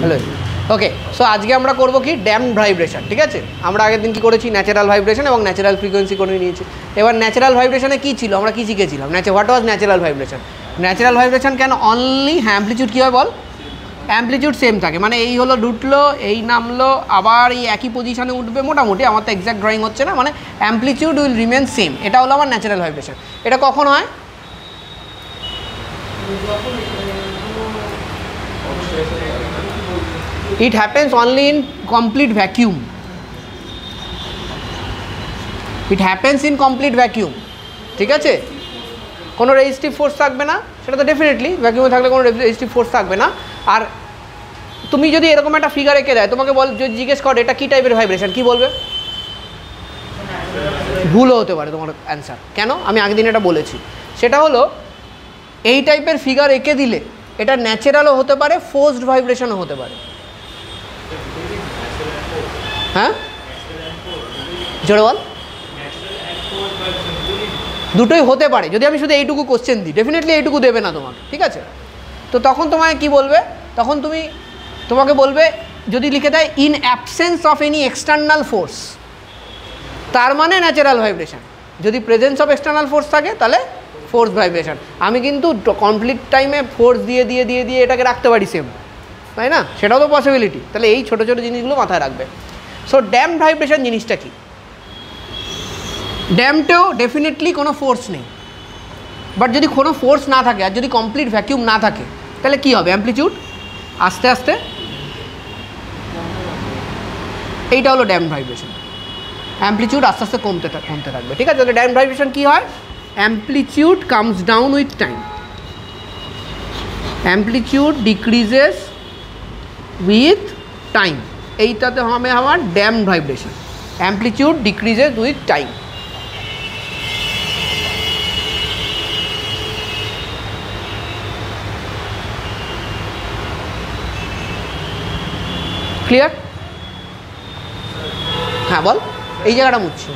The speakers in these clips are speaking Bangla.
হ্যালো? ওকে সো আজকে আমরা করব কি? ড্যাম ভাইব্রেশন ঠিক আছে? আমরা আগের দিন কি করেছি? ন্যাচারাল ভাইব্রেশন এবং ন্যাচারাল ফ্রিকোয়েন্সি করে নিয়েছি। এবার ন্যাচারাল ভাইব্রেশনে কী ছিল? আমরা কী শিখেছিলাম? Nature what was natural vibration natural vibration কেন অনলি অ্যাম্পলিচিউড কী হয় বল? অ্যাম্পলিচিউড সেম থাকে। মানে এই হলো উঠল এই নামলো, আবার এই একই পজিশনে উঠবে মোটামুটি। আমার তো এক্সাক্ট ড্রয়িং হচ্ছে না মানে অ্যাম্পলিচিউড উইল রিমেন সেম এটা হলো আমার ন্যাচারাল ভাইব্রেশন এটা কখন হয়? It happens only in complete vacuum. It happens in complete vacuum. ঠিক আছে? কোনো রেজিস্টিভ ফোর্স থাকবে না, সেটা তো ডেফিনেটলি ভ্যাকিউমে থাকলে কোনো রেজিস্টিভ ফোর্স থাকবে না। আর তুমি যদি এরকম একটা ফিগার এঁকে দেয়, তোমাকে বল, যদি জিজ্ঞেস কর, এটা কী টাইপের ভাইব্রেশন কী বলবে? ভুলও হতে পারে তোমার অ্যান্সার কেন? আমি আগের দিন এটা বলেছি। সেটা হলো, এই টাইপের ফিগার এঁকে দিলে এটা ন্যাচারালও হতে পারে ফোর্সড ভাইব্রেশনও হতে পারে। হ্যাঁ? জোরে বল। দুটোই হতে পারে। যদি আমি শুধু এইটুকু কোশ্চেন দিই ডেফিনেটলি এইটুকু দেবে না তোমাকে, ঠিক আছে? তো তখন তোমায় কি বলবে? তখন তুমি তোমাকে বলবে, যদি লিখে দেয় in absence of any external force তার মানে ন্যাচারাল ভাইব্রেশন যদি প্রেজেন্স অফ এক্সটার্নাল ফোর্স থাকে, তাহলে ফোর্স ভাইব্রেশন আমি কিন্তু কমপ্লিট টাইমে ফোর্স দিয়ে দিয়ে দিয়ে দিয়ে এটাকে রাখতে পারি সেম তাই না? সেটাও তো পসিবিলিটি তাহলে এই ছোটো ছোটো জিনিসগুলো মাথায় রাখবে। সো ড্যাম ভাইব্রেশন জিনিসটা কি? ড্যামটেও ডেফিনেটলি কোনো ফোর্স নেই। বাট যদি কোনো ফোর্স না থাকে, আর যদি কমপ্লিট ভ্যাকিউম না থাকে, তাহলে কী হবে? অ্যাম্পলিচিউড আস্তে আস্তে? এইটা হলো ড্যাম ভাইব্রেশন অ্যাম্পলিচিউড আস্তে আস্তে কমতে কমতে থাকবে। ঠিক আছে? তাহলে ড্যাম ভাইব্রেশন কী হয়? Amplitude comes down with time amplitude decreases with time এইটাতে হবে আমার damp vibration. Amplitude decreases with time. Clear হ্যাঁ বল। এই জায়গাটা মুছছি।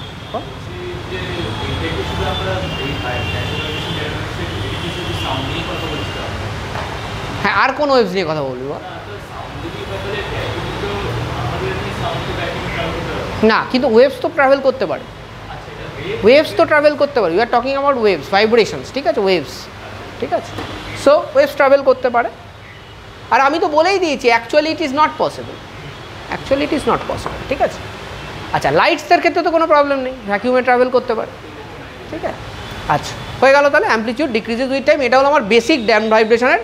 হ্যাঁ আর কোন ওয়েবস নিয়ে কথা বলবি, বল। না, কিন্তু ওয়েভস তো ট্রাভেল করতে পারে। ওয়েভস তো ট্রাভেল করতে পারে। You are talking about waves vibrations ঠিক আছে? ওয়েভস ঠিক আছে? সো ওয়েভস ট্রাভেল করতে পারে। আর আমি তো বলেই দিয়েছি actually it is not possible actually it is not possible ঠিক আছে? আচ্ছা লাইটসের ক্ষেত্রে তো কোনো প্রবলেম নেই। ভ্যাকিউমে ট্রাভেল করতে পারে, ঠিক আছে? আচ্ছা হয়ে গেল তাহলে অ্যাম্পলিচিউড ডিক্রিজেস উইথ টাইম এটা হলো আমার বেসিক ড্যাম ভাইব্রেশনের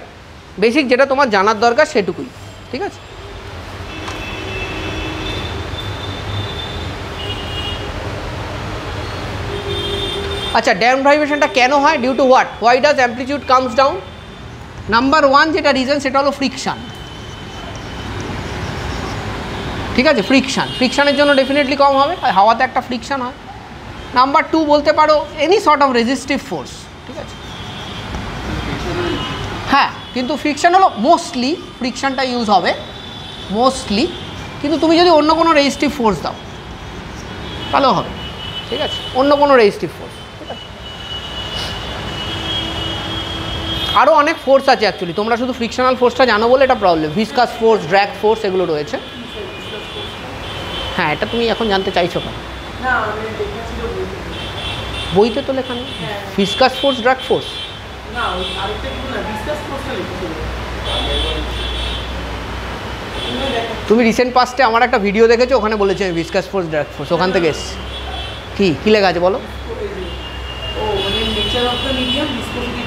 বেসিক যেটা তোমার জানার দরকার সেটুকুই, ঠিক আছে? আচ্ছা ড্যাম ভাইব্রেশনটা কেন হয়? Due to what why does amplitude comes down number one যেটা রিজন সেটা হলো ফ্রিকশান ঠিক আছে? ফ্রিকশান ফ্রিকশানের জন্য ডেফিনেটলি কম হবে। হাওয়াতে একটা ফ্রিকশান হয়। নাম্বার টু বলতে পারো any sort of resistive force ঠিক আছে? হ্যাঁ কিন্তু ফ্রিকশান হলো মোস্টলি ফ্রিকশানটা ইউজ হবে। মোস্টলি কিন্তু তুমি যদি অন্য কোনো রেজিস্টিভ ফোর্স দাও তাহলেও হবে। ঠিক আছে? অন্য কোনো রেজিস্টিভ ফোর্স ঠিক আছে আরও অনেক ফোর্স আছে অ্যাকচুয়ালি তোমরা শুধু ফ্রিকশনাল ফোর্সটা জানো বলে এটা problem viscous force drag force এগুলো রয়েছে। হ্যাঁ এটা তুমি এখন জানতে চাইছো কেন? বইতে। তো লেখা নেই? ফিসকাস ফোর্স ড্রাগ ফোর্স তুমি রিসেন্ট পাস্টে আমার একটা ভিডিও দেখেছ ওখানে বলেছে আমি ভিসকাস ফোর্স ড্রাগ ফোর্স ওখান থেকে এসছি। কি কী লেখা আছে বলো? ও মানে nature of the medium viscosity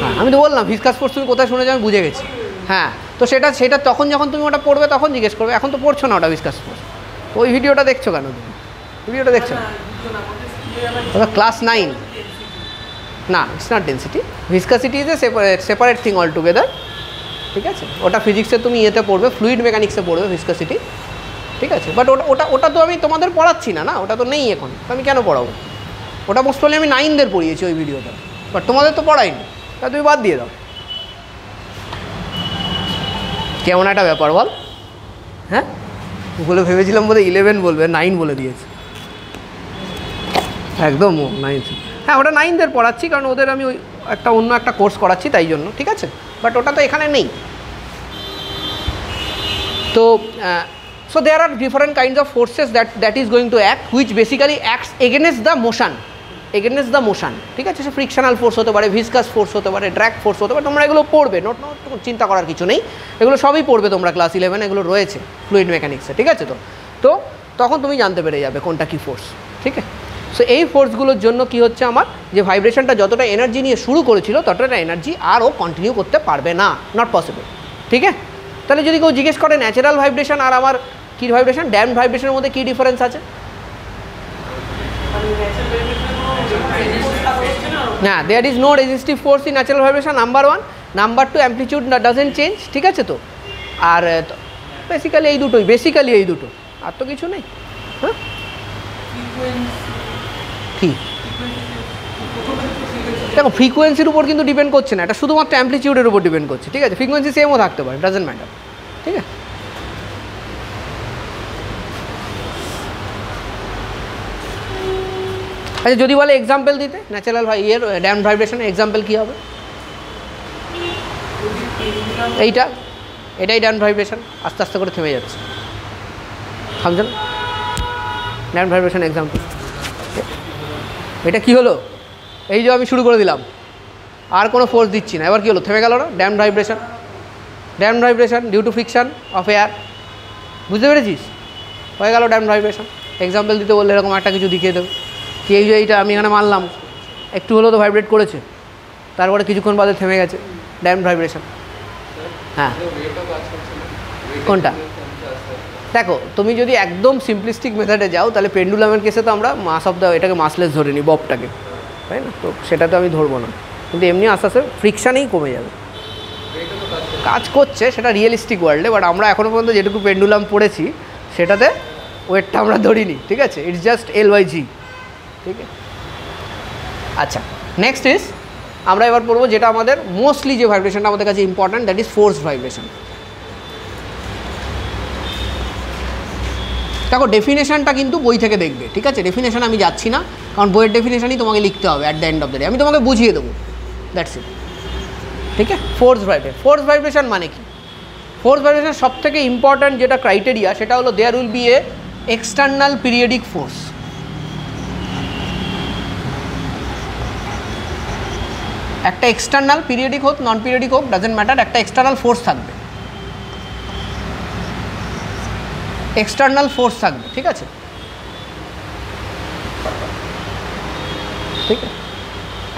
হ্যাঁ আমি তো বললাম ভিসকাস ফোর্স তুমি কোথায় শুনেছো, আমি বুঝে গেছি। হ্যাঁ তো সেটা সেটা তখন যখন তুমি ওটা পড়বে, তখন জিজ্ঞেস করবে, এখন তো পড়ছো না ওটা ভিসকাস ফোর্স ওই ভিডিওটা দেখছ কেন তুমি? ভিডিওটা দেখছ ওটা ক্লাস নাইন না it's not density viscosity is a separate separate thing altogether ঠিক আছে? ওটা ফিজিক্সে তুমি ইয়েতে পড়বে ফ্লুইড মেকানিক্সে পড়বে ভিসকাসিটি ঠিক আছে? বাট ওটা ওটা ওটা তো আমি তোমাদের পড়াচ্ছি না না? ওটা তো নেই এখন। আমি কেন পড়াবো? ওটা মোস্ট আমি নাইনদের পড়িয়েছি ওই ভিডিওটা। বাট তোমাদের তো পড়াইনি। তা তুমি বাদ দিয়ে দাও। কেমন একটা ব্যাপার বল। হ্যাঁ? বলে ভেবেছিলাম বোধহয় ইলেভেন বলবে নাইন বলে দিয়েছে। একদম নাইন হ্যাঁ ওটা নাইনদের পড়াচ্ছি কারণ ওদের আমি ওই একটা অন্য একটা কোর্স করাচ্ছি তাই জন্য ঠিক আছে? বাট ওটা তো এখানে নেই। তো so there are different kinds of forces that that is going to act which basically acts against the motion against the motion ঠিক আছে? সে ফ্রিকশনাল ফোর্স হতে পারে ভিসকাস ফোর্স হতে পারে ড্র্যাক ফোর্স হতে পারে, তোমরা এগুলো পড়বে নোট নোট চিন্তা করার কিছু নেই। এগুলো সবই পড়বে তোমরা ক্লাস ইলেভেন এগুলো রয়েছে ফ্লুইড মেকানিক্সে ঠিক আছে তো? তো তখন তুমি জানতে পেরে যাবে কোনটা কি ফোর্স ঠিক আছে? সো এই ফোর্সগুলোর জন্য কি হচ্ছে আমার? যে ভাইব্রেশনটা যতটা এনার্জি নিয়ে শুরু করেছিল, ততটা এনার্জি আরও কন্টিনিউ করতে পারবে না নট পসিবল ঠিক আছে? তাহলে যদি কেউ জিজ্ঞেস করে ন্যাচারাল ভাইব্রেশন আর আমার কী ভাইব্রেশন ড্যাম ভাইব্রেশনের মধ্যে কী ডিফারেন্স আছে মানে ন্যাচারাল ভেরিয়েশন হচ্ছে না হ্যাঁ there is no resistive force in natural vibration number one number two amplitude doesn't change ঠিক আছে তো? আর বেসিক্যালি এই দুটোই বেসিক্যালি এই দুটো। আর তো কিছু নেই। হ্যাঁ? দেখো ফ্রিকোয়েন্সির উপর কিন্তু ডিপেন্ড করছে না। এটা শুধুমাত্র অ্যাম্পলিটিউডের উপর ডিপেন্ড করছে, ঠিক আছে? ফ্রিকোয়েন্সি সেমও থাকতে পারে ডাজেন্ট ম্যাটার ঠিক আছে? আচ্ছা যদি বলে এক্সাম্পল দিতে ন্যাচারাল ভাই ইয়ের ড্যাম ভাইব্রেশনের এক্সাম্পল কী হবে? এইটা, এটাই ড্যাম ভাইব্রেশন আস্তে আস্তে করে থেমে যাচ্ছে। থামছেন ড্যাম ভাইব্রেশন এক্সাম্পল এটা কি হলো? এই যে আমি শুরু করে দিলাম, আর কোনো ফোর্স দিচ্ছি না। এবার কী হলো? থেমে গেল না? Damp vibration damp vibration due to friction of air বুঝতে পেরেছিস? হয়ে গেল ড্যাম ভাইব্রেশন এক্সাম্পল দিতে বললে এরকম একটা কিছু দেখিয়ে দেবে। কি এই যে এইটা আমি এখানে মারলাম? একটু হলেও তো ভাইব্রেট করেছে। তারপরে কিছুক্ষণ বাদে থেমে গেছে। ড্যাম ভাইব্রেশন হ্যাঁ। কোনটা? দেখো, তুমি যদি একদম সিম্পলিস্টিক মেথডে যাও, তাহলে পেন্ডুলামের কেসে তো আমরা মাস অফ দ্য এটাকে মাসলেস ধরে নিই ববটাকে তাই না? তো সেটা তো আমি ধরবো না। কিন্তু এমনি আস্তে আস্তে ফ্রিকশানেই কমে যাবে। কাজ করছে, সেটা রিয়েলিস্টিক ওয়ার্ল্ডে বাট আমরা এখনও পর্যন্ত যেটুকু পেন্ডুলাম পড়েছি, সেটাতে ওয়েটটা আমরা ধরিনি, ঠিক আছে? It's just L Y G ঠিক আছে? আচ্ছা নেক্সট ইজ আমরা এবার পড়ব যেটা আমাদের মোস্টলি যে ভাইব্রেশনটা আমাদের কাছে important that is force vibration দেখো ডেফিনেশনটা কিন্তু বই থেকে দেখবে, ঠিক আছে? ডেফিনেশন আমি যাচ্ছি না, কারণ বইয়ের ডেফিনেশনই তোমাকে লিখতে হবে at the end of the day আমি তোমাকে বুঝিয়ে দেবো দ্যাটস ইট ঠিক আছে? ফোর্স ভাইব্রেশন ফোর্স ভাইব্রেশন মানে কি? ফোর্স ভাইব্রেশন সব থেকে ইম্পর্ট্যান্ট যেটা ক্রাইটেরিয়া সেটা হলো there will be a external periodic force একটা এক্সটার্নাল পিরিয়ডিক হোক নন পিরিয়ডিক হোক ডাজেন্ট ম্যাটার একটা এক্সটার্নাল ফোর্স থাকবে। এক্সটার্নাল ফোর্স থাকবে, ঠিক আছে? ঠিক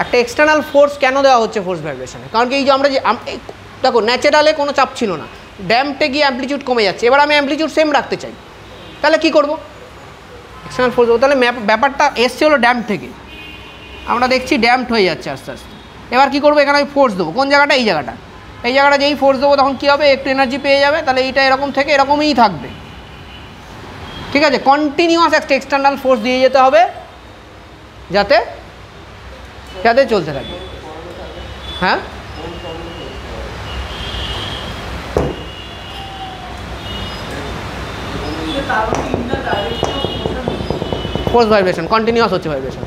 একটা এক্সটার্নাল ফোর্স কেন দেওয়া হচ্ছে ফোর্স ভাইব্রেশনে কারণ কি এই যে আমরা যে দেখো ন্যাচারালে কোনো চাপ ছিল না। ড্যাম্পে গিয়ে অ্যাম্পলিটিউড কমে যাচ্ছে। এবার আমি অ্যাম্পলিটিউড সেম রাখতে চাই। তাহলে কি করব? এক্সটার্নাল ফোর্স তাহলে ব্যাপারটা এসছে হলো ড্যাম্প থেকে। আমরা দেখছি ড্যাম্পড হয়ে যাচ্ছে আস্তে আস্তে। এবার কি করব? এখানে আমি ফোর্স দেবো। কোন জায়গাটা? এই জায়গাটা। এই জায়গাটা যেই ফোর্স দেবো, তখন কী হবে? একটু এনার্জি পেয়ে যাবে। তাহলে এইটা এরকম থেকে এরকমই থাকবে। ঠিক আছে? কন্টিনিউয়াস একটা এক্সটার্নাল ফোর্স দিয়ে যেতে হবে, যাতে যাতে চলতে থাকে। হ্যাঁ? ফোর্স ভাইব্রেশন কন্টিনিউয়াস হচ্ছে ভাইব্রেশন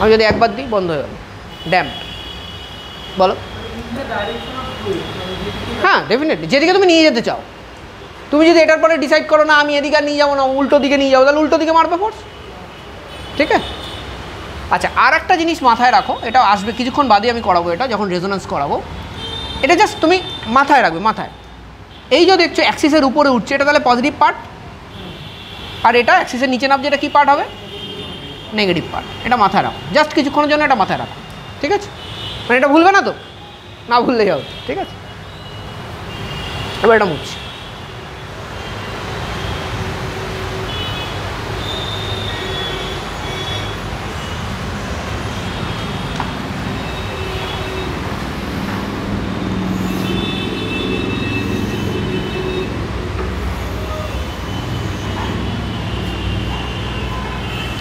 আমি যদি একবার দিই, বন্ধ হয়ে গেল ড্যাম বলো। হ্যাঁ ডেফিনেটলি যেদিকে তুমি নিয়ে যেতে চাও। তুমি যদি এটার পরে ডিসাইড করো, না, আমি এদিকে নিয়ে যাব না, উল্টো দিকে নিয়ে যাব, তাহলে উল্টো দিকে মারবে ফোর্স ঠিক আছে? আচ্ছা আর একটা জিনিস মাথায় রাখো, এটা আসবে কিছুক্ষণ বাদে আমি করাবো এটা, যখন রেজোনেন্স করাবো। এটা জাস্ট তুমি মাথায় রাখবে, মাথায়। এই যে দেখছ অ্যাক্সিসের উপরে উঠছে, এটা তাহলে পজিটিভ পার্ট আর এটা অ্যাক্সিসের নিচে নামছে, এটা কী পার্ট হবে? নেগেটিভ পার্ট এটা মাথায় রাখো। জাস্ট কিছুক্ষণের জন্য এটা মাথায় রাখো। ঠিক আছে? মানে এটা ভুলবে না তো? না ভুললে যাও ঠিক আছে? এবার এটা মুছছি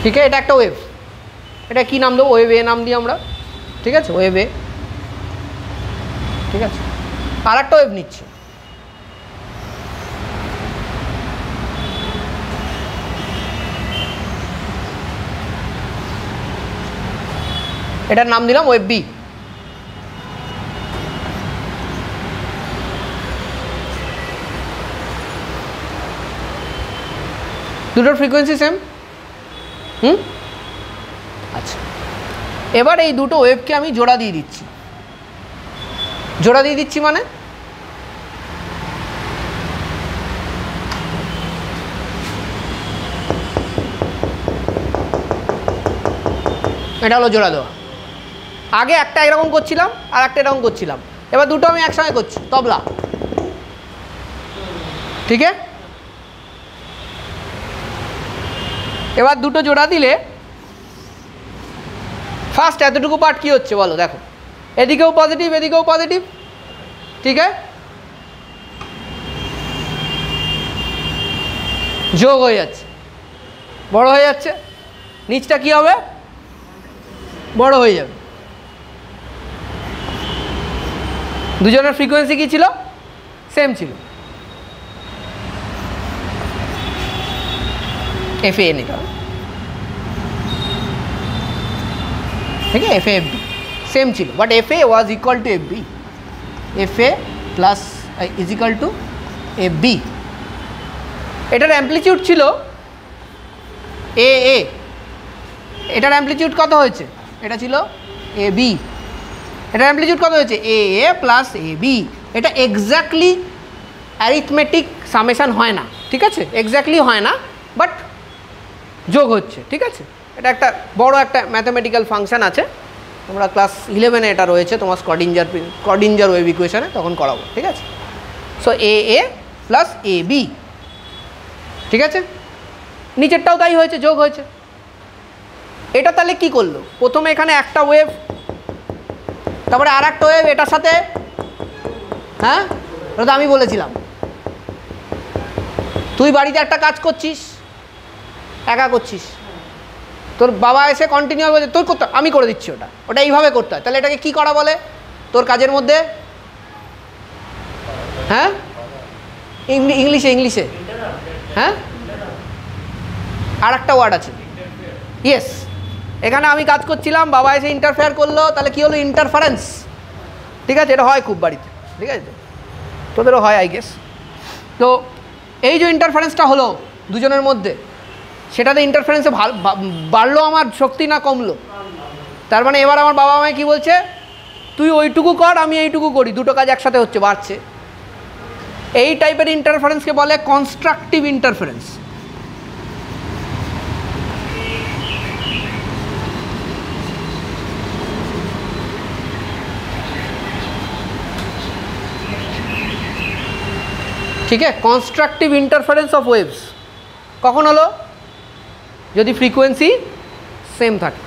ঠিক আছে? এটা একটা ওয়েভ এটা কি নাম দেবো? ওয়েভ এ নাম দিই আমরা। ঠিক আছে? ওয়েবে ঠিক আছে? আর একটা ওয়েব নিচ্ছি। এটার নাম দিলাম ওয়েব বি দুটোর ফ্রিকোয়েন্সি সেম হুম? এবার এই দুটো ওয়েভকে আমি জোড়া দিয়ে দিচ্ছি। জোড়া দিয়ে দিচ্ছি মানে? এটা হলো জোড়া দেওয়া। আগে একটা এরকম করছিলাম, আর একটা এরকম করছিলাম। এবার দুটো আমি একসঙ্গে করছি, তবলা। ঠিক আছে? এবার দুটো জোড়া দিলে ফার্স্ট এতটুকু পার্ট কী হচ্ছে বলো, দেখো। এদিকেও পজিটিভ এদিকেও পজিটিভ ঠিক আছে? যোগ হয়ে যাচ্ছে। বড় হয়ে যাচ্ছে। নিচটা কি হবে? বড় হয়ে যাবে। দুজনের ফ্রিকোয়েন্সি কি ছিল? সেম ছিল। এফ এ নিতে হবে ঠিক আছে F A F B same ছিল but F A was equal to F B F A plus is equal to F B এটার অ্যাম্পলিটিউড ছিল এ এ এটার অ্যাম্পলিটিউড কত হয়েছে? এটা ছিল এ বি এটার অ্যাম্পলিটিউড কত হয়েছে? A A plus A B এটা এক্স্যাক্টলি অ্যারিথমেটিক সামেশান হয় না, ঠিক আছে? এক্স্যাক্টলি হয় না বাট যোগ হচ্ছে, ঠিক আছে? এটা একটা বড় একটা ম্যাথামেটিক্যাল ফাংশন আছে। তোমরা ক্লাস ইলেভেনে এটা রয়েছে, তোমার স্কডিঞ্জার স্কডিঞ্জার ওয়েভ ইকুয়েশনে তখন করাবো, ঠিক আছে? So A A plus A B ঠিক আছে? নিচেরটাও তাই হয়েছে, যোগ হয়েছে। এটা তাহলে কি করল? প্রথমে এখানে একটা ওয়েভ তারপরে আর একটা ওয়েভ এটার সাথে হ্যাঁ? ওটা তো আমি বলেছিলাম। তুই বাড়িতে একটা কাজ করছিস, একা করছিস। তোর বাবা এসে কন্টিনিউ বলছে তোর করতে আমি করে দিচ্ছি ওটা। ওটা এইভাবে করতে হয়। তাহলে এটাকে কি করা বলে? তোর কাজের মধ্যে? হ্যাঁ? ইংলি- ইংলিশে ইংলিশে। হ্যাঁ? আর একটা ওয়ার্ড আছে। ইয়েস এখানে আমি কাজ করছিলাম, বাবা এসে ইন্টারফেয়ার করল, তাহলে কী হলো? ইন্টারফারেন্স ঠিক আছে? এটা হয় খুব বাড়িতে। ঠিক আছে? তোদেরও হয় আই গেস তো এই যে ইন্টারফারেন্সটা হলো দুজনের মধ্যে সেটাতে ইন্টারফারেন্সে বাড়লো আমার শক্তি না কমলো? তার মানে এবার আমার বাবা আমায় কী বলছে? তুই ওইটুকু কর, আমি এইটুকু করি, দুটো কাজ একসাথে হচ্ছে, বাড়ছে। এই টাইপের ইন্টারফারেন্সকে বলে কনস্ট্রাকটিভ ইন্টারফারেন্স ঠিক আছে? কনস্ট্রাকটিভ ইন্টারফারেন্স অফ ওয়েভস কখন হলো? যদি ফ্রিকোয়েন্সি সেম থাকে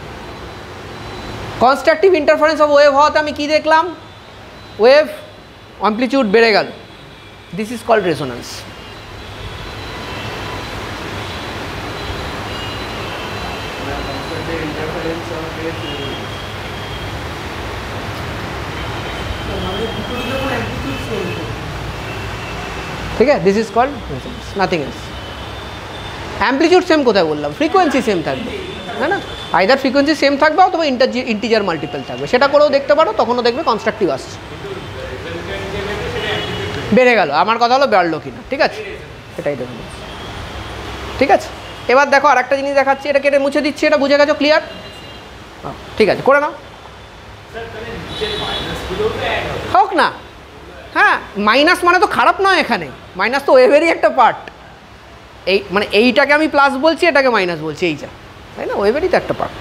কনস্ট্রাকটিভ ইন্টারফারেন্স অফ ওয়েভ হওয়াতে আমি কি দেখলাম ওয়েভ অ্যাম্পলিটিউড বেড়ে গেল দিস ইজ কল্ড রেসোনান্স মানে দুটো যখন অ্যাম্পলিটিউড সেম ঠিক আছে অ্যাম্পলিটিউড সেম কোথায় বললাম? ফ্রিকোয়েন্সি সেম থাকবে হ্যাঁ না? আইদার ফ্রিকোয়েন্সি সেম থাকবে অথবা ইন্টিজার মাল্টিপল থাকবে। সেটা করেও দেখতে পারো, তখনও দেখবে কনস্ট্রাকটিভ আসছে। বেড়ে গেল। আমার কথা হলো বাড়লো কিনা, ঠিক আছে? এটাই দেখুন ঠিক আছে? এবার দেখো আরেকটা জিনিস দেখাচ্ছি, এটা কেটে মুছে দিচ্ছি, এটা বুঝে গেছো? ক্লিয়ার ঠিক আছে, করে নাও। হোক না। হ্যাঁ মাইনাস মানে তো খারাপ নয় এখানে। মাইনাস তো ওয়েভেরই একটা পার্ট এই মানে এইটাকে আমি প্লাস বলছি এটাকে মাইনাস বলছি এইটা তাই না? ওয়েভেরই তো একটা পার্ট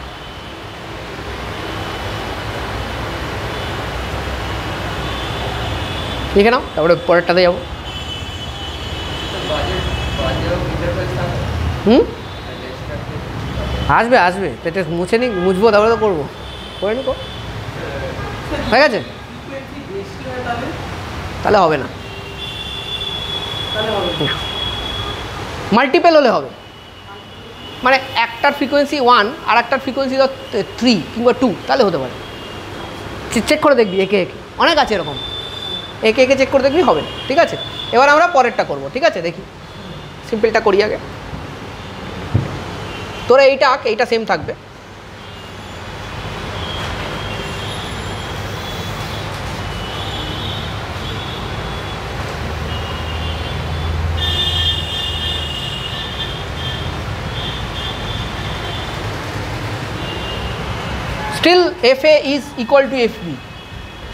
লিখে নাও তারপরে পরেরটাতে যাব। হুম? আসবে আসবে। এটা মুছে নি মুছবো তারপরে তো করব। করে নি হয়ে গেছে? তাহলে হবে না। মাল্টিপেল হলে হবে। মানে একটার ফ্রিকোয়েন্সি ওয়ান আর একটার ফ্রিকোয়েন্সি ধর থ্রি কিংবা টু তাহলে হতে পারে। চেক করে দেখবি, একে একে। অনেক আছে এরকম। একে একে চেক করে দেখবি, হবে ঠিক আছে? এবার আমরা পরেরটা করব, ঠিক আছে? দেখি। সিম্পলটা করি আগে। তোরা এইটা এইটা সেম থাকবে। still F A is equal to F B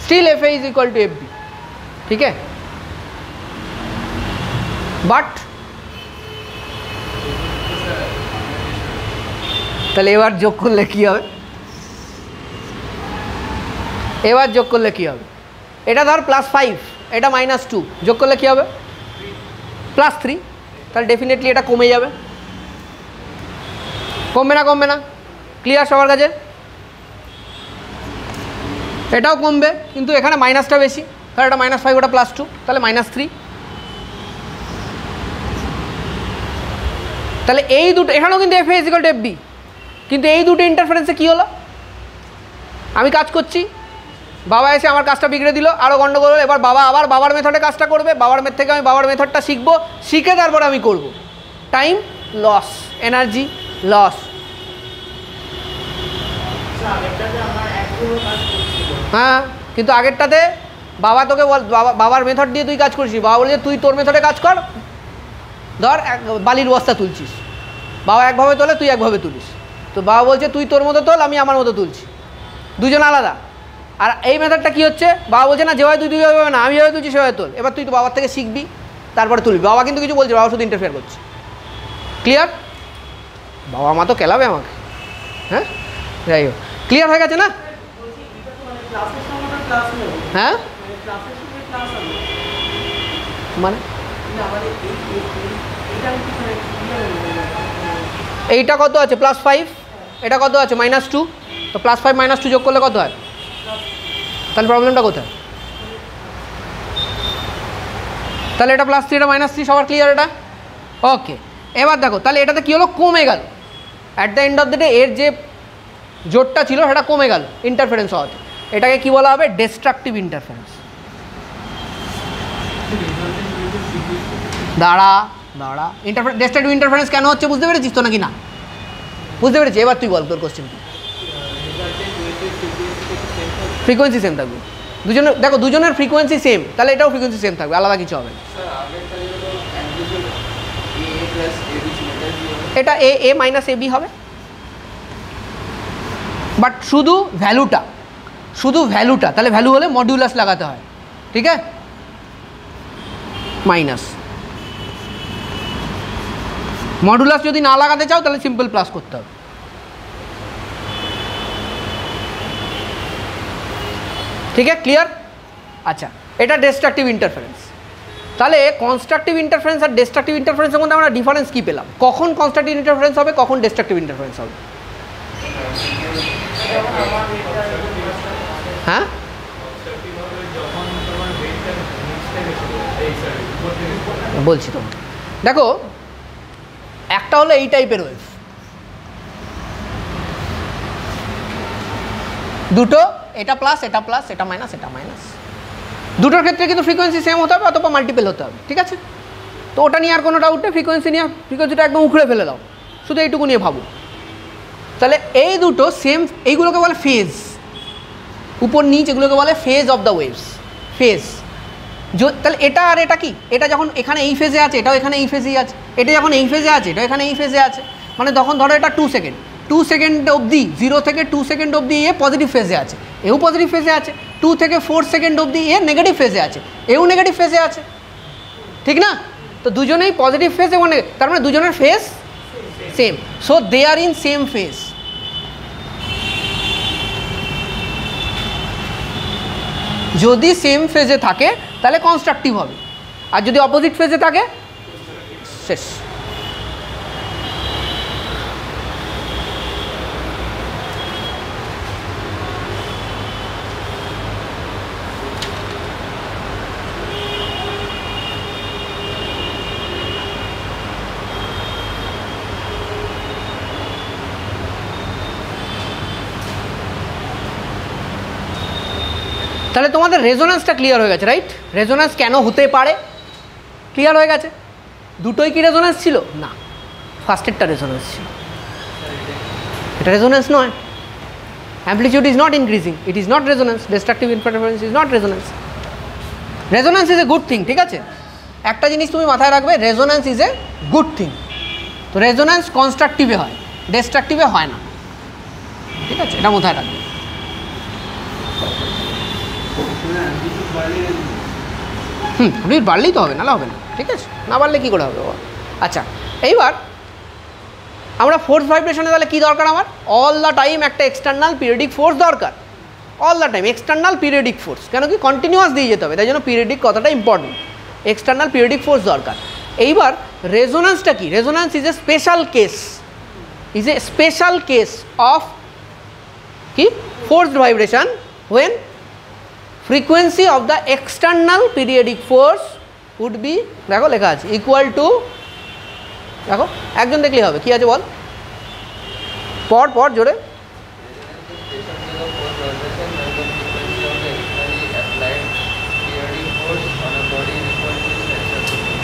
still F A is equal to F B ठीक है বাট তাহলে এবার যোগ করলে কি হবে এবার যোগ করলে কি হবে এটা ধর প্লাস ফাইভ এটা মাইনাস টু যোগ করলে কি হবে প্লাস থ্রি তাহলে ডেফিনেটলি এটা কমে যাবে কমবে না কমবে না ক্লিয়ার সবার কাছে এটাও কমবে, কিন্তু এখানে মাইনাসটা বেশি। তাহলে এটা মাইনাস ফাইভ ওটা প্লাস টু তাহলে মাইনাস থ্রি তাহলে এই দুটো, এখানেও কিন্তু F is equal to F B কিন্তু এই দুটো ইন্টারফারেন্সে কী হলো? আমি কাজ করছি, বাবা এসে আমার কাজটা বিগড়ে দিল আরও গণ্ডগোল। এবার বাবা আবার বাবার মেথডে কাজটা করবে, বাবার মেথ থেকে আমি বাবার মেথডটা শিখব, শিখে তারপরে আমি করব। টাইম লস এনার্জি লস হ্যাঁ কিন্তু আগেরটাতে বাবা তোকে বল, বাবা, বাবার মেথড দিয়ে তুই কাজ করছিস। বাবা বলছে, তুই তোর মেথডে কাজ কর। ধর, এক, বালির বস্তা তুলছিস। বাবা একভাবে তোলে, তুই একভাবে তুলিস। তো বাবা বলছে, তুই তোর মতো তোল, আমি আমার মতো তুলছি। দুজন আলাদা। আর এই মেথডটা কী হচ্ছে? বাবা বলছে, না, যেভাবে তুই তুই না। আমি যেভাবে তুলছি, সেভাবে তোল। এবার তুই তো বাবার থেকে শিখবি, তারপরে তুলবি। বাবা কিন্তু কিছু বলছে বাবা শুধু ইন্টারফেয়ার করছে। ক্লিয়ার বাবা মা তো কেলাবে আমাকে। হ্যাঁ? যাই হোক। ক্লিয়ার হয়ে গেছে না? আমি কি করে ক্লিয়ার এইটা কত আছে? প্লাস ফাইভ এটা কত আছে? মাইনাস টু তো প্লাস ফাইভ মাইনাস টু যোগ করলে কত হয়? তাহলে প্রবলেমটা কোথায়? তাহলে এটা প্লাস থ্রি এটা মাইনাস থ্রি সবার ক্লিয়ার এটা? ওকে এবার দেখো তাহলে এটাতে কী হলো? কমে গেল। At the end of the day এর যে জোরটা ছিল সেটা কমে গেল। ইন্টারফারেন্স হওয়াতে। এটাকে কি বলা হবে? ডিস্ট্রাকটিভ ইন্টারফারেন্স দাঁড়া দাঁড়া। ইন্টারফারেন্স ডিস্ট্রাকটিভ ইন্টারফারেন্স কেন হচ্ছে বুঝতে পেরেছিস তো নাকি না? বুঝতে পেরেছি। এবার তুই বল তোর কোশ্চেন কি? ফ্রিকোয়েন্সি সেম থাকবে। দুজনের দেখো, দুজনের ফ্রিকোয়েন্সি সেম তাহলে এটাও ফ্রিকোয়েন্সি সেম থাকবে। আলাদা কিছু হবে এটা A A minus A B হবে। বাট শুধু ভ্যালুটা শুধু ভ্যালুটা তাহলে ভ্যালু হলে মডিউলাস লাগাতে হয়, ঠিক আছে? মাইনাস মডুলাস যদি না লাগাতে চাও, তাহলে সিম্পল প্লাস করতে হবে। ঠিক আছে? ক্লিয়ার আচ্ছা এটা ডিস্ট্রাকটিভ ইন্টারফারেন্স তাহলে কনস্ট্রাকটিভ ইন্টারফারেন্স আর ডিস্ট্রাকটিভ ইন্টারফারেন্সের মধ্যে আমরা ডিফারেন্স কী পেলাম? কখন কনস্ট্রাকটিভ ইন্টারফারেন্স হবে, কখন ডিস্ট্রাকটিভ ইন্টারফারেন্স হবে? হ্যাঁ? বলছি তো দেখো, একটা হলো এই টাইপের ওয়েভ দুটো, এটা প্লাস এটা প্লাস এটা মাইনাস এটা মাইনাস দুটোর ক্ষেত্রে কিন্তু ফ্রিকোয়েন্সি সেম হতে হবে, অথবা মাল্টিপল হতে হবে, ঠিক আছে? তো ওটা নিয়ে আর কোনো ডাউট নেই ফ্রিকোয়েন্সি নিয়ে ফ্রিকোয়েন্সিটা একদম উখড়ে ফেলে দাও। শুধু এইটুকু নিয়ে ভাবো। তাহলে এই দুটো সেম এইগুলোকে বলে ফেজ উপর নিচ এগুলোকে বলে phase of the waves phase তাহলে এটা আর এটা কি? এটা যখন এখানে এই ফেজে আছে, এটাও এখানে এই ফেজেই আছে, এটা যখন এই ফেজে আছে এটা এখানে এই ফেজে আছে মানে তখন ধরো এটা টু সেকেন্ড টু সেকেন্ড অবধি জিরো থেকে টু সেকেন্ড অবধি এ পজিটিভ ফেজে আছে, এও পজিটিভ ফেজে আছে টু থেকে ফোর সেকেন্ড অবধি এ নেগেটিভ ফেজে আছে, এও নেগেটিভ ফেজে আছে, ঠিক না? তো দুজনেই পজিটিভ ফেজ এবং তার মানে দুজনের phase same so they are in same phase যদি সেম ফেজে থাকে তাহলে কনস্ট্রাকটিভ হবে। আর যদি অপোজিট ফেজে থাকে শেষ। তাহলে তোমাদের রেজোন্যান্সটা ক্লিয়ার হয়ে গেছে রাইট রেজোন্যান্স কেন হতে পারে? ক্লিয়ার হয়ে গেছে? দুটোই কি রেজোন্যান্স ছিল? না। ফার্স্টেরটা রেজোন্যান্স ছিল। এটা রেজোন্যান্স নয়। Amplitude is not increasing it is not resonance destructive interference is not resonance resonance is a good thing ঠিক আছে? একটা জিনিস তুমি মাথায় রাখবে resonance is a good thing তো রেজোন্যান্স কনস্ট্রাকটিভে হয়। ডিস্ট্রাকটিভে হয় না। ঠিক আছে? এটা মাথায় রাখবে। হুম অ্যাম্পলিটিউড বাড়লেই তো হবে, নাহলে হবে না। ঠিক আছে, না বাড়লে কী করে হবে? আচ্ছা এইবার আমরা ফোর্স ভাইব্রেশনে তাহলে কী দরকার আমার? অল দ্য টাইম একটা এক্সটার্নাল পিরিয়ডিক ফোর্স দরকার। All the time external periodic force কেন কি কন্টিনিউয়াস দিয়ে যেতে হবে, তাই জন্য পিরিয়ডিক কথাটা ইম্পর্টেন্ট এক্সটার্নাল পিরিয়ডিক ফোর্স দরকার। এইবার রেজোনান্সটা কি? Resonance is a special case is a special case of কি? Forced vibration when frequency of the external periodic force would be, দেখো লেখা আছে ইকুয়াল টু দেখো, একজন দেখলেই হবে, কি আছে বল? পর পর, জোরে।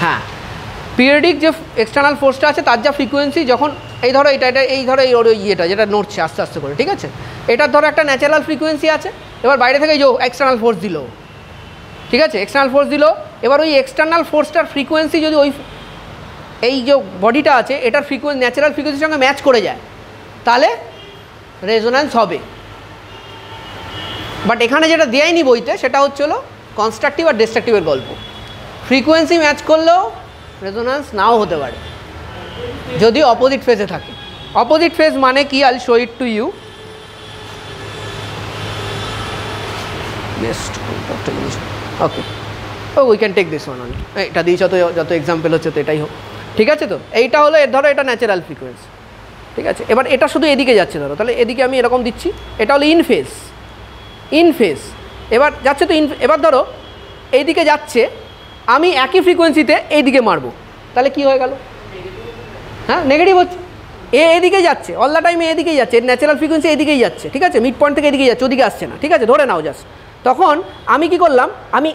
হ্যাঁ পিরিয়ডিক যে এক্সটার্নাল ফোর্সটা আছে, তার যা ফ্রিকোয়েন্সি যখন এই ধরো এটা এটা, এই ধরো এই ইয়েটা যেটা নড়ছে আস্তে আস্তে করে, ঠিক আছে? এটার ধরো একটা ন্যাচারাল ফ্রিকোয়েন্সি আছে, এবার বাইরে থেকে যে এক্সটার্নাল ফোর্স দিল, ঠিক আছে? এক্সটার্নাল ফোর্স দিল, এবার ওই এক্সটার্নাল ফোর্সটার ফ্রিকোয়েন্সি যদি ওই এই যে বডিটা আছে, এটার ফ্রিকোয়েন্সি ন্যাচারাল ফ্রিকোয়েন্সির সঙ্গে ম্যাচ করে যায়, তাহলে রেজোন্যান্স হবে। বাট এখানে যেটা দেয়নি বইতে, সেটা হচ্ছে হলো কনস্ট্রাকটিভ আর ডিস্ট্রাকটিভের গল্প। ফ্রিকোয়েন্সি ম্যাচ করলেও রেজোন্যান্স নাও হতে পারে। যদি অপোজিট ফেজে থাকে। অপোজিট ফেজ মানে কি? I'll show it to you best okay O we can take this one only এটা দিয়েছ তো যত এক্সাম্পল হচ্ছে তো এটাই হোক। ঠিক আছে তো? এইটা হলো এর ধরো এটা ন্যাচারাল ফ্রিকোয়েন্সি ঠিক আছে? এবার এটা শুধু এদিকে যাচ্ছে ধরো। তাহলে এদিকে আমি এরকম দিচ্ছি। এটা হলো ইন ফেজ ইন এবার যাচ্ছে তো ইন এবার ধরো, এইদিকে যাচ্ছে। আমি একই ফ্রিকোয়েন্সিতে এইদিকে মারবো। তাহলে কি হয়ে গেল? হ্যাঁ নেগেটিভ হচ্ছে। এ এদিকে যাচ্ছে অল দ্য টাইম এদিকেই যাচ্ছে, এর ন্যাচারাল ফ্রিকোয়েন্সি এদিকেই যাচ্ছে, ঠিক আছে? মিড পয়েন্ট থেকে এদিকে যাচ্ছে, ওদিকে আসছে না, ঠিক আছে? ধরে নাও জাস্ট তখন আমি কি করলাম? আমি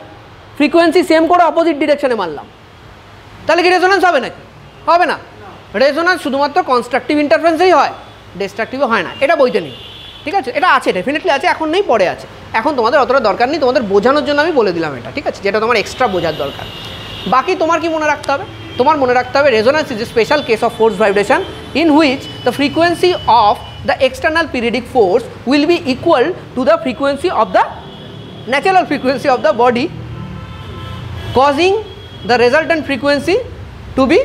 ফ্রিকোয়েন্সি সেম করে অপোজিট ডিরেকশনে মারলাম। তাহলে কি রেজোনান্স হবে নাকি? হবে না। রেজোনান্স শুধুমাত্র কনস্ট্রাকটিভ ইন্টারফারেন্সেই হয় ডিস্ট্রাকটিভও হয় না, এটা বইতে নেই, ঠিক আছে? এটা আছে ডেফিনেটলি আছে, এখন নেই, পরে আছে। এখন তোমাদের অতটা দরকার নেই, তোমাদের বোঝানোর জন্য আমি বলে দিলাম এটা, ঠিক আছে? যেটা তোমার এক্সট্রা বোঝার দরকার। বাকি তোমার কি মনে রাখতে হবে? তোমার মনে রাখতে হবে resonance is a special case of force vibration in which the frequency of the external periodic force will be equal to the frequency of the natural frequency of the body causing the resultant frequency to be,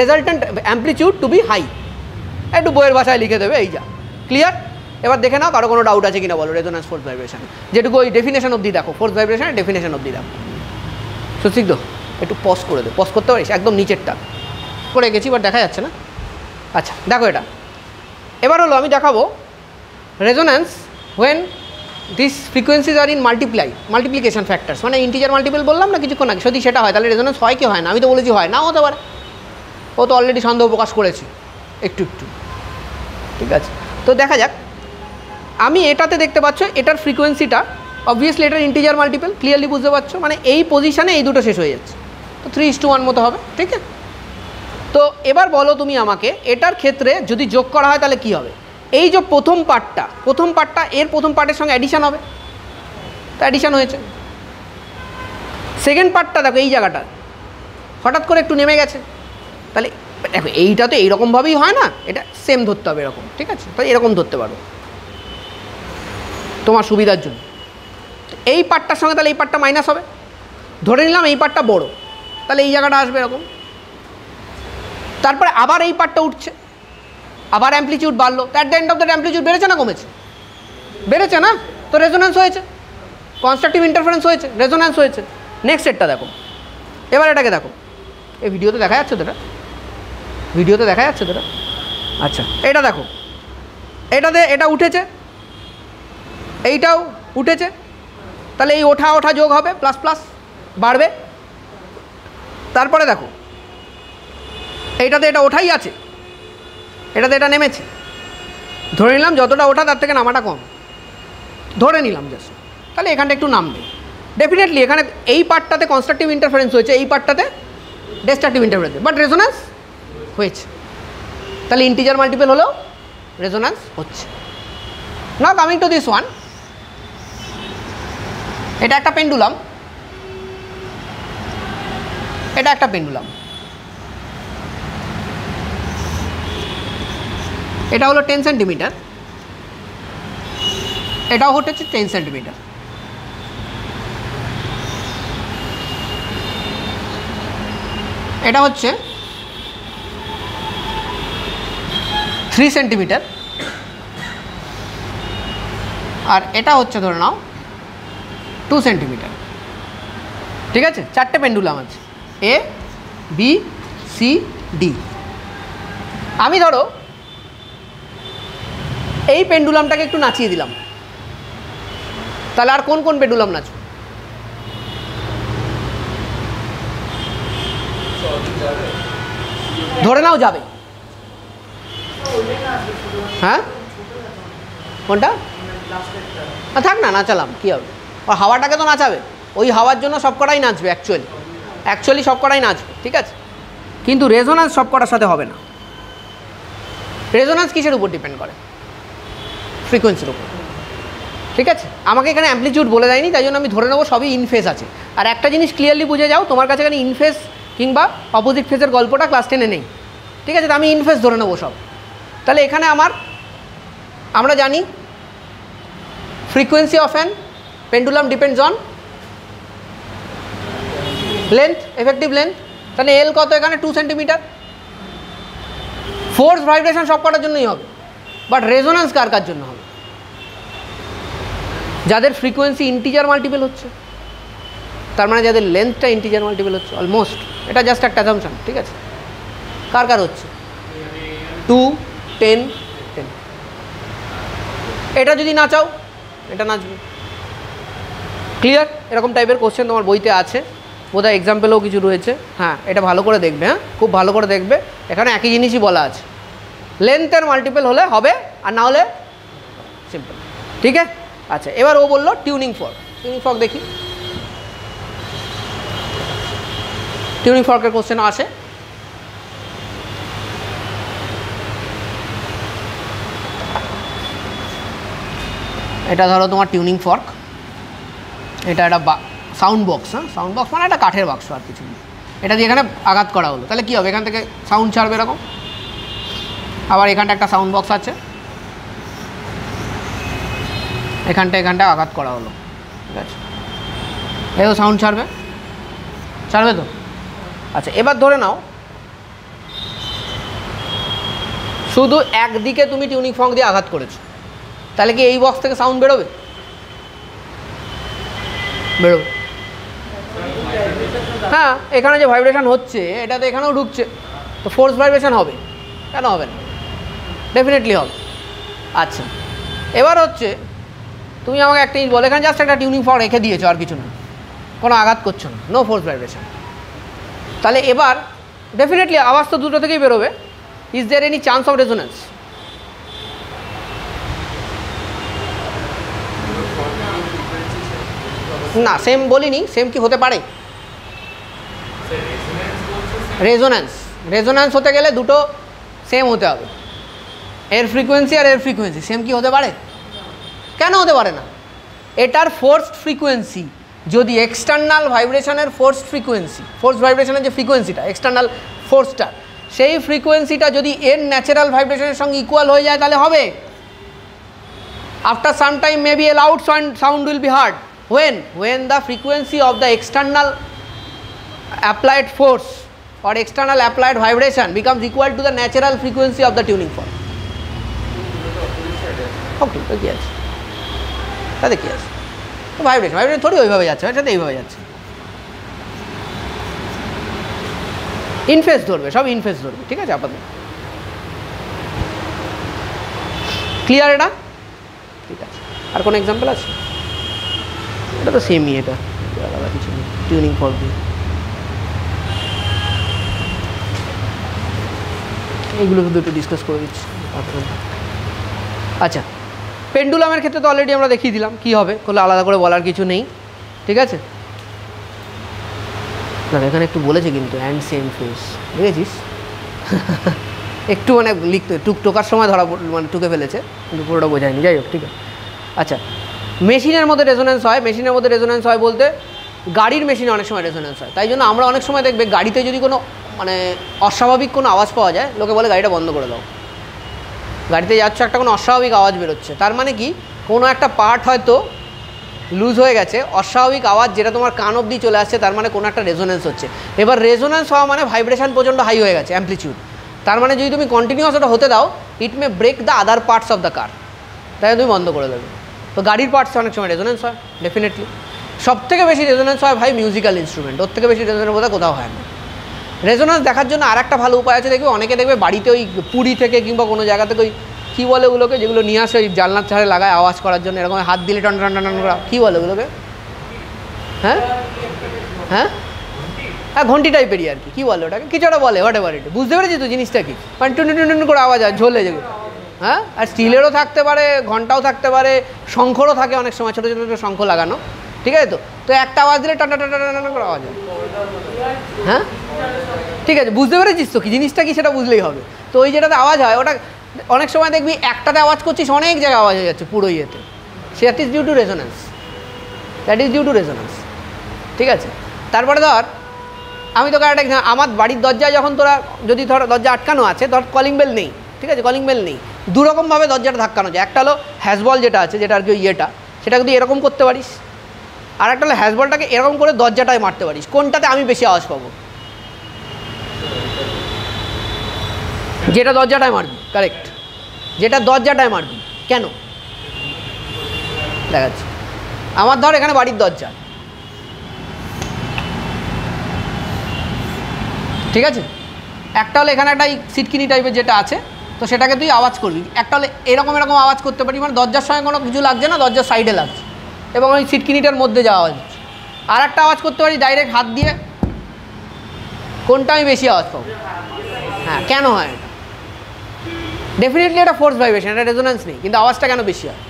resultant amplitude to be high. একটু বইয়ের ভাষায় লিখে দেবে, এই যা। ক্লিয়ার এবার দেখে নাও কারও কোনো ডাউট আছে কিনা বলো রেজোনান্স ফোর্স ভাইব্রেশন যেটুকু ওই ডেফিনেশন অবধি দেখো ফোর্স ভাইব্রেশনের ডেফিনেশন অবধি দেখো। তো একটু পজ করে দে। পজ করতে পারিস? একদম নিচেরটা। করে গেছি বাট দেখা যাচ্ছে না? আচ্ছা দেখো এটা। এবার হলো আমি দেখাবো resonance when this frequencies are in multiply multiplication factors মানে ইন্টিজার মাল্টিপল বললাম না কিছুক্ষণ আগে? যদি সেটা হয়, তাহলে রেজোনেন্স হয় কি হয় না? আমি তো বলেছি হয় নাও হতে পারে। ও তো অলরেডি সন্দেহ প্রকাশ করেছি। একটু একটু। ঠিক আছে? তো দেখা যাক। আমি এটাতে দেখতে পাচ্ছ, এটার ফ্রিকোয়েন্সিটা অবভিয়াসলি এটার ইন্টিজার মাল্টিপল ক্লিয়ারলি বুঝতে পারছ? মানে এই পজিশানে এই দুটো শেষ হয়ে যাচ্ছে। তো থ্রি ইস টু ওয়ান মতো হবে, ঠিক আছে? তো এবার বলো তুমি আমাকে, এটার ক্ষেত্রে যদি যোগ করা হয় তাহলে কি হবে? এই যে প্রথম পার্টটা প্রথম পার্টটা এর প্রথম পার্টের সঙ্গে অ্যাডিশান হবে। তো অ্যাডিশান হয়েছে। সেকেন্ড পার্টটা দেখো, এই জায়গাটা। হঠাৎ করে একটু নেমে গেছে। তাহলে, দেখো, এইটা তো এইরকমভাবেই হয় না? এটা সেম ধরতে হবে এরকম, ঠিক আছে? তাহলে এরকম ধরতে পারো। তোমার সুবিধার জন্য। এই পার্টটার সঙ্গে তাহলে এই পার্টটা মাইনাস হবে। ধরে নিলাম এই পার্টটা বড়। তাহলে এই জায়গাটা আসবে এরকম। তারপরে আবার এই পার্টটা উঠছে। আবার অ্যাম্পলিটিউড বাড়লো। That the end of the amplitude বেড়েছে না কমেছে? বেড়েছে না? তো রেজোন্যান্স হয়েছে। কনস্ট্রাকটিভ ইন্টারফারেন্স হয়েছে রেজোন্যান্স হয়েছে। নেক্সট সেটটা দেখো। এবার এটাকে দেখো। এই ভিডিওতে দেখা যাচ্ছে তো ভিডিওতে দেখা যাচ্ছে তো আচ্ছা এটা দেখো। এটাতে এটা উঠেছে। এইটাও উঠেছে। তাহলে এই ওঠা ওঠা যোগ হবে প্লাস প্লাস বাড়বে। তারপরে দেখো। এইটাতে এটা ওঠাই আছে। এটাতে এটা নেমেছে। ধরে নিলাম যতটা ওঠা তার থেকে নামাটা কম। ধরে নিলাম জাস্ট তাহলে এখানটা একটু নামবে। ডেফিনেটলি এখানে এই পার্টটাতে কনস্ট্রাকটিভ ইন্টারফারেন্স হয়েছে, এই পার্টটাতে ডেস্ট্রাকটিভ ইন্টারফারেন্স বাট রেজোন্যান্স হয়েছে। তাহলে ইন্টিজার মাল্টিপল হলেও রেজোন্যান্স হচ্ছে। না কামিং টু দিস ওয়ান এটা একটা পেন্ডুলাম এটা একটা পেন্ডুলাম। এটা হলো টেন সেন্টিমিটার এটাও হচ্ছে টেন সেন্টিমিটার এটা হচ্ছে থ্রি সেন্টিমিটার আর এটা হচ্ছে ধরে নাও টু সেন্টিমিটার ঠিক আছে? চারটে পেন্ডুলাম আছে। এ বি সি ডি আমি ধরো, এই পেন্ডুলামটাকে একটু নাচিয়ে দিলাম। তাহলে আর কোন কোন পেন্ডুলাম নাচবে? ধরে নাও যাবে। হ্যাঁ? কোনটা? থাক না, নাচালাম, কী হবে? ও হাওয়াটাকে তো নাচাবে। ওই হাওয়ার জন্য সব কটাই নাচবে অ্যাকচুয়ালি অ্যাকচুয়ালি সব নাচবে ঠিক আছে? কিন্তু রেজোনান্স সব কটার সাথে হবে না। রেজোনান্স কিসের উপর ডিপেন্ড করে? ফ্রিকোয়েন্সির উপর। ঠিক আছে? আমাকে এখানে অ্যাম্পলিটিউড বলে দেয়নি, তাই জন্য আমি ধরে নেব সবই ইনফেস আছে। আর একটা জিনিস ক্লিয়ারলি বুঝে যাও, তোমার কাছে এখানে ইনফেস কিংবা অপোজিট ফেসের গল্পটা ক্লাস টেনে নেই। ঠিক আছে? তো আমি ইনফেস ধরে নেব সব। তাহলে এখানে আমার, আমরা জানি frequency of an pendulum depends on length effective length তাহলে এল কত এখানে? টু সেন্টিমিটার ফোর্স ভাইব্রেশন সব কটার জন্যই হবে। বাট রেজোনান্স কার কার জন্য হবে? যাদের ফ্রিকোয়েন্সি ইন্টিজার মাল্টিপেল হচ্ছে। তার মানে যাদের লেন্থটা ইন্টিজার মাল্টিপেল হচ্ছে অলমোস্ট এটা জাস্ট একটা অ্যাজামশন ঠিক আছে? কার কার হচ্ছে? টু টেন টেন এটা যদি না চাও, এটা নাচবে ক্লিয়ার এরকম টাইপের কোশ্চেন তোমার বইতে আছে। বোধহয় এক্সাম্পলেও কিছু রয়েছে। হ্যাঁ এটা ভালো করে দেখবে হ্যাঁ? খুব ভালো করে দেখবে। এখানে একই জিনিসই বলা আছে। লেন্থের মাল্টিপল হলে হবে, আর না হলে সিম্পল ঠিক আছে? আচ্ছা এবার ও বলল টিউনিং ফর্ক টিউনিং ফর্ক দেখি। টিউনিং ফর্কের কোশ্চেন আসে। এটা ধরো তোমার টিউনিং ফর্ক এটা একটা সাউন্ড বক্স হ্যাঁ? সাউন্ড বক্স মানে একটা কাঠের বাক্স আর কিছু না এটা দিয়ে এখানে আঘাত করা হলো। তাহলে কী হবে? এখান থেকে সাউন্ড ছাড়বে এরকম? আবার এখানটা একটা সাউন্ড বক্স আছে। এখানটা এখানটা আঘাত করা হলো। ঠিক আছে? তো সাউন্ড ছাড়বে? ছাড়বে তো? আচ্ছা এবার ধরে নাও। শুধু একদিকে তুমি টিউনিং ফর্ক দিয়ে আঘাত করেছ। তাহলে কি এই বক্স থেকে সাউন্ড বেরোবে? বেরোবে। হ্যাঁ এখানে যে ভাইব্রেশন হচ্ছে এটা তো এখানেও ঢুকছে, তো ফোর্স ভাইব্রেশন হবে। কেন হবে না? ডেফিনেটলি হবে। আচ্ছা এবার হচ্ছে, তুমি আমাকে একটা জিনিস বলো, এখানে জাস্ট একটা টিউনিং ফর্ক রেখে দিয়েছ, আর কিছু না। কোনো আঘাত করছ না। নো ফোর্স ভাইব্রেশন তাহলে এবার ডেফিনেটলি আওয়াজ তো দুটো থেকেই বেরোবে। Is there any chance of resonance না সেম বলিনি সেম কি হতে পারে? রেজোন্যান্স রেজোন্যান্স হতে গেলে দুটো সেম হতে হবে। এর ফ্রিকোয়েন্সি আর এর ফ্রিকোয়েন্সি সেম কি হতে পারে? কেন হতে পারে না? এটার ফোর্সড ফ্রিকোয়েন্সি যদি এক্সটার্নাল ভাইব্রেশনের ফোর্স ফ্রিকোয়েন্সি ফোর্স ভাইব্রেশনের যে ফ্রিকোয়েন্সিটা এক্সটার্নাল ফোর্সটা সেই ফ্রিকোয়েন্সিটা যদি এর ন্যাচারাল ভাইব্রেশনের সঙ্গে ইকুয়াল হয়ে যায়, তাহলে হবে? After some time maybe a loud sound sound will be heard when? When the frequency of the external applied force or external applied vibration becomes equal to the natural frequency of the tuning fork okay তো কী আছে তাতে কী আছে তো ভাইব্রেশন ভাইব্রেশন থোড়ি ওইভাবে যাচ্ছে এটাতে এইভাবে যাচ্ছে ইনফেস ধরবে সব ইনফেস ধরবে ঠিক আছে আপাতত ক্লিয়ার এটা ঠিক আছে আর কোনো এক্সাম্পল আছে এটা তো সেমই এটা আলাদা কিছু নেই টিউনিং ফর্ক দিয়ে এইগুলো শুধু একটু ডিসকাস করে দিচ্ছি। আচ্ছা পেন্ডুলামের ক্ষেত্রে তো অলরেডি আমরা দেখিয়ে দিলাম কী হবে, কোনো আলাদা করে বলার কিছু নেই, ঠিক আছে? না এখানে একটু বলেছে কিন্তু অ্যান্ড সেম ফেস দেখেছিস? একটু মানে লিখতে, টুক টোকার সময় ধরা মানে টুকে ফেলেছে, কিন্তু পুরোটা বোঝায়নি, যাই হোক, ঠিক আছে। আচ্ছা মেশিনের মধ্যে রেজোনেন্স হয়, মেশিনের মধ্যে রেজোনেন্স হয় বলতে গাড়ির মেশিনে অনেক সময় রেজোনেন্স হয়, তাই জন্য আমরা অনেক সময় দেখবে গাড়িতে যদি কোনো মানে অস্বাভাবিক কোনো আওয়াজ পাওয়া যায়, লোকে বলে গাড়িটা বন্ধ করে দাও। গাড়িতে যাচ্ছ, একটা কোনো অস্বাভাবিক আওয়াজ বেরোচ্ছে। তার মানে কি? কোনো একটা পার্ট হয়তো লুজ হয়ে গেছে, অস্বাভাবিক আওয়াজ যেটা তোমার কান অবধি চলে আসছে, তার মানে কোনো একটা রেজোনেন্স হচ্ছে। এবার রেজোনেন্স হওয়া মানে ভাইব্রেশন প্রচণ্ড হাই হয়ে গেছে অ্যাম্পলিচিউড তার মানে যদি তুমি কন্টিনিউয়াস ওটা হতে দাও it may break the other parts of the car তাই তুমি বন্ধ করে দেবে। তো গাড়ির পার্টসে অনেক সময় রেজোনেন্স হয় ডেফিনেটলি সব থেকে বেশি রেজোনেন্স হয় ভাই মিউজিক্যাল ইনস্ট্রুমেন্ট ওর থেকে বেশি রেজোনেন্স বোধহয় কোথাও হয় না। রেজোনেন্স দেখার জন্য আর একটা ভালো উপায় আছে, দেখবে অনেকে দেখবে বাড়িতে ওই পুরী থেকে কিংবা কোনো জায়গা থেকে ওই কী বলে ওগুলোকে, যেগুলো নিয়ে আসে ওই জানলার ছাড়ে লাগায় আওয়াজ করার জন্য, এরকম হাত দিলে টন টন টন করা, কী বলে ওগুলোকে? হ্যাঁ? হ্যাঁ? হ্যাঁ ঘন্টি টাইপেরই আর কি, কী বলে ওটাকে? কিছু একটা বলে হোয়াট এভার বুঝতে পেরেছি তো জিনিসটা কি? মানে টুন টুন টুন করে আওয়াজ হয়, ঝোলে যেগুলো। হ্যাঁ? আর স্টিলেরও থাকতে পারে, ঘন্টাও থাকতে পারে, শঙ্খরও থাকে অনেক সময়, ছোটো ছোটো ছোটো শঙ্খ লাগানো। ঠিক আছে তো? তো একটা আওয়াজ দিলে টাটা টাটা টাটা করে আওয়াজ হয়। হ্যাঁ? ঠিক আছে, বুঝতে পেরেছিস তো? কি জিনিসটা কি সেটা বুঝলেই হবে। তো ওই যেটাতে আওয়াজ হয়, ওটা অনেক সময় দেখবি একটাতে আওয়াজ করছিস, অনেক জায়গায় আওয়াজ হয়ে যাচ্ছে পুরো ইয়েতে। That is due to resonance that is due to resonance ঠিক আছে? তারপরে ধর, আমি তোকে একটা আমার বাড়ির দরজায় যখন তোরা যদি ধর দরজা আটকানো আছে, ধর কলিং বেল নেই, ঠিক আছে? কলিং বেল নেই। দুরকমভাবে দরজাটা ধাক্কানো যায়। একটা হলো হ্যাজবল যেটা আছে, যেটা আর কি ইয়েটা সেটা তুই এরকম করতে পারিস। আর একটা হলো হ্যাজবলটাকে এরকম করে দরজাটায় মারতে পারিস। কোনটাতে আমি বেশি আওয়াজ পাবো? যেটা দরজাটায় মারবি কারেক্ট যেটা দরজাটায় মারবি, কেন? দেখাচ্ছি। আমার ধর এখানে বাড়ির দরজা। ঠিক আছে? একটা হলে এখানে একটা সিটকিনি টাইপের যেটা আছে, তো সেটাকে তুই আওয়াজ করবি। একটা হলে এরকম এরকম আওয়াজ করতে পারি মানে দরজার সঙ্গে কোনো কিছু লাগছে না, দরজার সাইডে লাগছে। এবং ওই সিটকিনিটার মধ্যে যাওয়া আওয়াজ আর একটা আওয়াজ করতে পারি ডাইরেক্ট হাত দিয়ে। কোনটা আমি বেশি আওয়াজ পাবো? হ্যাঁ কেন হয় এটা? ডেফিনেটলি এটা ফোর্স ভাইব্রেশন এটা রেজোনেন্স নেই, কিন্তু আওয়াজটা কেন বেশি হয়?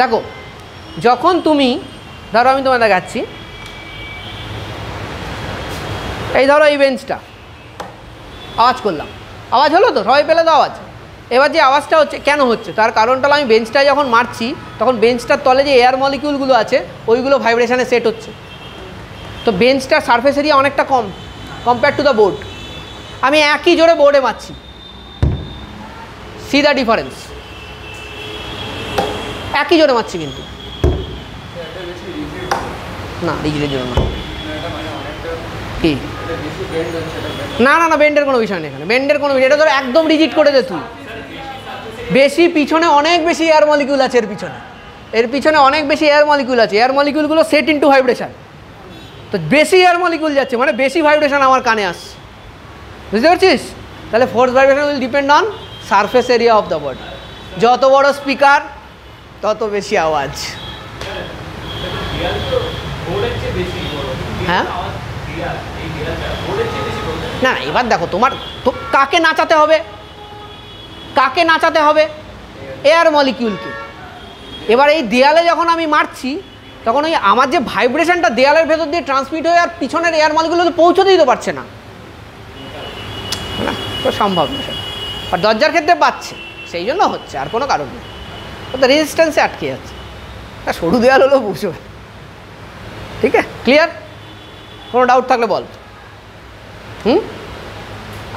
দেখো, যখন তুমি, ধরো আমি তোমায় দেখাচ্ছি। এই ধরো এই বেঞ্চটা আওয়াজ করলাম। আওয়াজ হলো তো? সবাই পেলে তো আওয়াজ? এবার যে আওয়াজটা হচ্ছে, কেন হচ্ছে? তার কারণটা আমি বেঞ্চটা যখন মারছি, তখন বেঞ্চটার তলে যে এয়ার মলিকিউলগুলো আছে, ওইগুলো ভাইব্রেশানে সেট হচ্ছে। তো বেঞ্চটার সারফেস এরিয়া অনেকটা কম কম্পেয়ার টু দ্য বোর্ড আমি একই জোরে বোর্ডে মারছি। সি দ্য ডিফারেন্স একই জোরে মারছি কিন্তু। না রিজের জন্য না। কি? না না না বেন্ডের কোনো বিষয় নেই এখানে। বেন্ডের কোনো বিষয় এটা ধর একদম রিজিট করে দে তুই। বেশি পিছনে অনেক বেশি এয়ার মলিকিউল আছে এর পিছনে। এর পিছনে অনেক বেশি এয়ার মলিকিউল আছে। এয়ার মলিকিউলগুলো সেট ইন্টু ভাইব্রেশান তো বেশি এয়ার মলিকিউল যাচ্ছে মানে বেশি ভাইব্রেশন আমার কানে আসছে। বুঝতে পারছিস? তাহলে force vibration will depend on surface area of the body যত বড় স্পিকার তত বেশি আওয়াজ। হ্যাঁ? না না, এবার দেখো তোমার কাকে নাচাতে হবে? কাকে নাচাতে হবে? এয়ার মলিকিউলকে। এবার এই দেয়ালে যখন আমি মারছি, তখন ওই আমার যে ভাইব্রেশনটা দেয়ালের ভেতর দিয়ে ট্রান্সমিট হয়ে আর পিছনের এয়ার মলিকিউল তো পৌঁছতেই তো পারছে না। তো সম্ভব না আর দরজার ক্ষেত্রে পাচ্ছে, সেই জন্য হচ্ছে, আর কোনো কারণ নেই। ও তো রেজিস্ট্যান্সে আটকে যাচ্ছে। তা সরু দেয়াল হলেও বুঝবে। ঠিক আছে? ক্লিয়ার কোনো ডাউট থাকলে বল। হুম?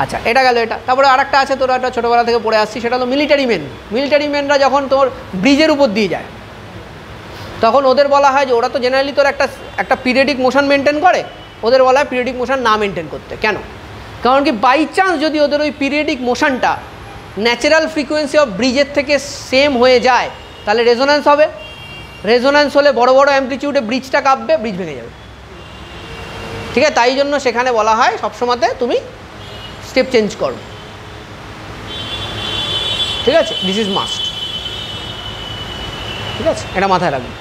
আচ্ছা এটা গেল এটা। তারপরে আর একটা আছে, তোরা একটা ছোটোবেলা থেকে পড়ে আসছি সেটা হলো মিলিটারি মেন মিলিটারি মেনরা যখন তোর ব্রিজের উপর দিয়ে যায়, তখন ওদের বলা হয় যে ওরা তো জেনারেলি তোর একটা একটা পিরিয়ডিক মোশন মেনটেন করে, ওদের বলা হয় পিরিয়ডিক মোশন না মেনটেন করতে। কেন? কারণ কি বাই চান্স যদি ওদের ওই পিরিয়ডিক মোশনটা ন্যাচারাল ফ্রিকোয়েন্সি অফ ব্রিজের থেকে সেম হয়ে যায়, তাহলে রেজোন্যান্স হবে। রেজোন্যান্স হলে বড় বড় অ্যাম্পলিটিউডে ব্রিজটা কাঁপবে ব্রিজ ভেঙে যাবে। ঠিক আছে? তাই জন্য সেখানে বলা হয় সবসময়তে তুমি স্টেপ চেঞ্জ করো। ঠিক আছে? দিস ইজ মাস্ট ঠিক আছে? এটা মাথায় রাখবে।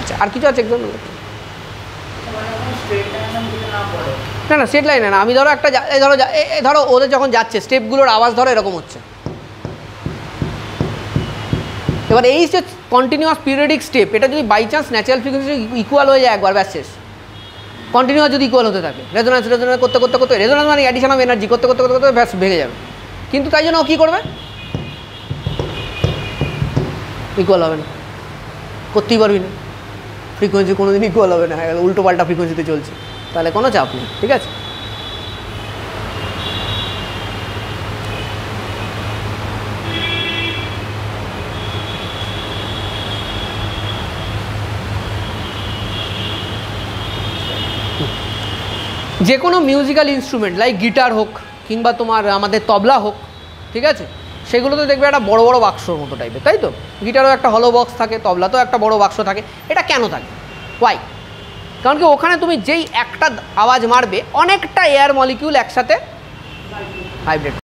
আচ্ছা আর কিছু আছে একদম? না না সেট লাইনে না। আমি ধরো একটা ধরো ধরো ওদের যখন যাচ্ছে স্টেপগুলোর আওয়াজ ধরো এরকম হচ্ছে। এবার এই যে কন্টিনিউয়াস পিরিয়ডিক স্টেপ এটা যদি by chance natural frequency equal হয়ে যায় একবার, ব্যাস শেষ। কন্টিনিউয়াস যদি ইকুয়াল হতে থাকে। রেজোনান্স রেজোনান্স করতে করতে করতে রেজোনান্স মানে অ্যাডিশন অফ এনার্জি করতে করতে করতে করতে ব্যাস ভেঙে যাবে। কিন্তু তাই জন্য ও কী করবে? ইকুয়াল হবে না। করতেই পারবি না। ফ্রিকোয়েন্সি কোনো দিন ইকুয়াল হবে না। উল্টো পাল্টা ফ্রিকোয়েন্সিতে চলছে। তাহলে কোনো চাপ নেই। ঠিক আছে? যে কোনো মিউজিক্যাল ইনস্ট্রুমেন্ট লাইক গিটার হোক কিংবা তোমার আমাদের তবলা হোক, ঠিক আছে? সেগুলোতে দেখবে একটা বড় বড় বাক্সর মতো টাইপের তাই তো? গিটারও একটা হলো বক্স থাকে, তবলাতেও একটা বড় বাক্স থাকে। এটা কেন থাকে? ওয়াই কারণ কি ওখানে তুমি যেই একটা আওয়াজ মারবে, অনেকটা এয়ার মলিকিউল একসাথে ভাইব্রেট